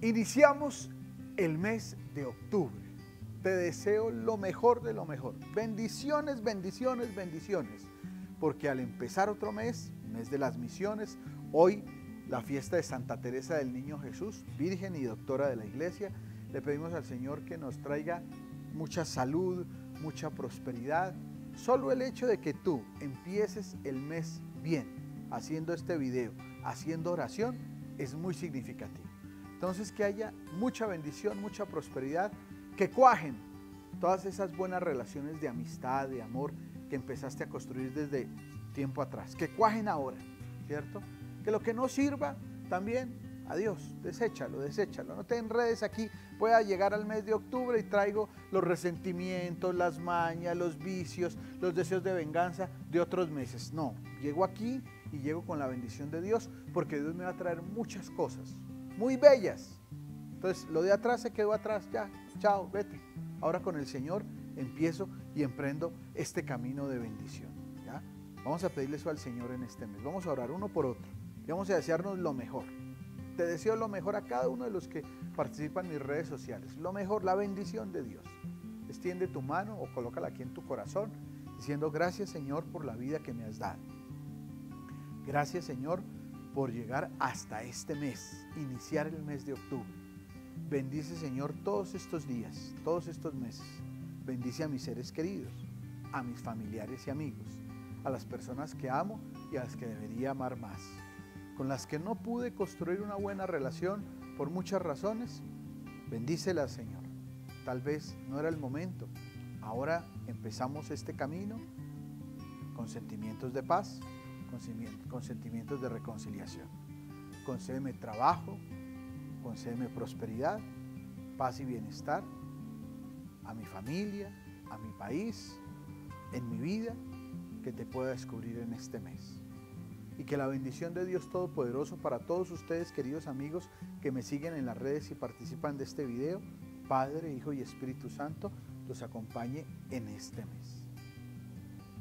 Iniciamos el mes de octubre. Te deseo lo mejor de lo mejor. Bendiciones, bendiciones, bendiciones. Porque al empezar otro mes, mes de las misiones, hoy la fiesta de Santa Teresa del Niño Jesús, Virgen y Doctora de la Iglesia, le pedimos al Señor que nos traiga mucha salud, mucha prosperidad. Solo el hecho de que tú empieces el mes bien, haciendo este video, haciendo oración, es muy significativo. Entonces que haya mucha bendición, mucha prosperidad, que cuajen todas esas buenas relaciones de amistad, de amor que empezaste a construir desde tiempo atrás, que cuajen ahora, ¿cierto? Que lo que no sirva también, adiós, deséchalo, deséchalo. No te enredes aquí, pueda llegar al mes de octubre y traigo los resentimientos, las mañas, los vicios, los deseos de venganza de otros meses. No, llego aquí y llego con la bendición de Dios porque Dios me va a traer muchas cosas, muy bellas. Entonces, lo de atrás se quedó atrás, ya, chao, vete. Ahora con el Señor empiezo y emprendo este camino de bendición. ¿ya? Vamos a pedirle eso al Señor en este mes. Vamos a orar uno por otro y vamos a desearnos lo mejor. Te deseo lo mejor a cada uno de los que participan en mis redes sociales. Lo mejor, la bendición de Dios. Extiende tu mano o colócala aquí en tu corazón diciendo gracias Señor por la vida que me has dado. Gracias Señor por llegar hasta este mes, iniciar el mes de octubre. Bendice Señor todos estos días, todos estos meses. Bendice a mis seres queridos, a mis familiares y amigos, a las personas que amo y a las que debería amar más. Con las que no pude construir una buena relación por muchas razones, bendícelas Señor. Tal vez no era el momento. Ahora empezamos este camino con sentimientos de paz, con sentimientos de reconciliación. Concédeme trabajo, concédeme prosperidad, paz y bienestar a mi familia, a mi país, en mi vida, que te pueda descubrir en este mes. Y que la bendición de Dios Todopoderoso para todos ustedes, queridos amigos, que me siguen en las redes y participan de este video, Padre, Hijo y Espíritu Santo, los acompañe en este mes.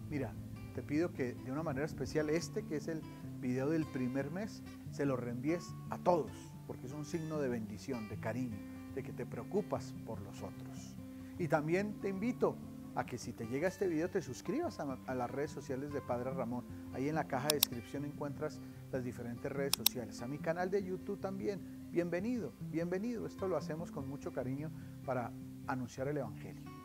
Mira, te pido que de una manera especial este, que es el video del primer mes, se lo reenvíes a todos, porque es un signo de bendición, de cariño, de que te preocupas por los otros. Y también te invito a que si te llega este video te suscribas a, a, las redes sociales de Padre Ramón. Ahí en la caja de descripción encuentras las diferentes redes sociales. A mi canal de YouTube también. Bienvenido, bienvenido. Esto lo hacemos con mucho cariño para anunciar el Evangelio.